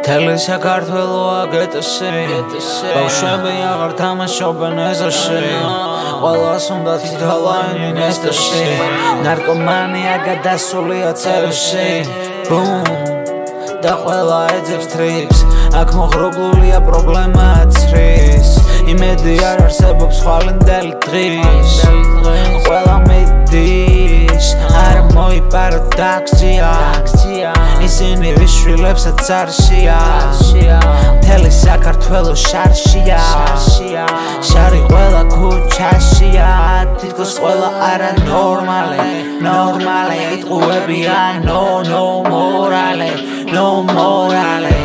საქართველოა გეტოსი ბავშვები აღარ თამაშობენ ეზოში. ყველას უნდა თითალაინი ნესტოში ნარკომანია გადასულია წეროში ბუმ და ყველა ეძებს ტრიპს აქ მოხრობლულია პრობლემა ცრის იმედი არ არსებობს ხვალინდელი დღის ტაქსია ისინი ვიშვილებსაც არშია მთელი საქართველოს შარშია შარი ყველა ქუჩაშია თითქოს ყველა არა ნორმალე ნორმალე იტყუებია ნო ნო მორალე ნო მორალე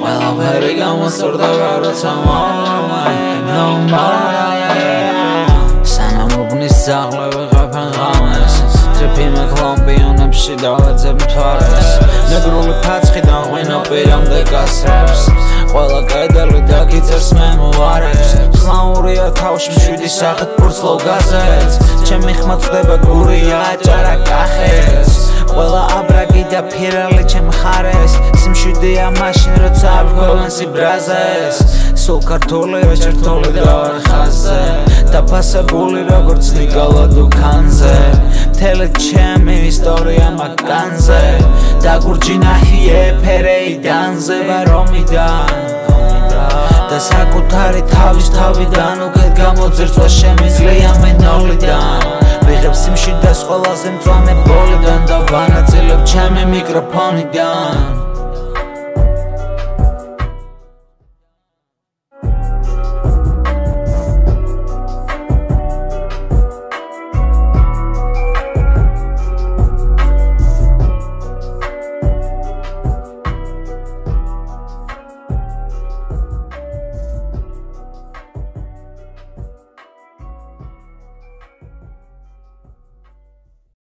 ყველა ვერი გამოსწორდება როცა მორალე ნო მორალე სანამ უბნის ძაღლები ყოფენ ღამეს ტრიფიმე კლამპიონებში დავეძებ მთვარეს ნეგრული ფაცხი და ღვინო პირამდე გასრებს ყველა კედელი დაგიწერს მე მოარებს კლაურია თავში მშვიდი სახეთ ფურცლო გაზეთს. ჩემი ხმა წდება გურია აჭარა კახეთს. ყველა აბრაგი და ფირალი ჩემ ხარეს. სიმშვიდეა მაშინ როცა აღგვევენ სიბრაზეს სულ ქართული ვეჭერთული და ხაზე დაფასებული როგორც ნიკოლა დუქანზე. მთელი ჩემი ისტორია მაგანზე დაგურჯინაჰი ეფერეიდანზე ბარომიდან და საკუთარი თავის თავიდან უკეთ გამოძერწვა შემიძლია მე ნოლიდან ვიღებ სიმში და ყველაზე მწვანე ბოლიდან და ვანაწილებ ჩემი მიკროფონიდან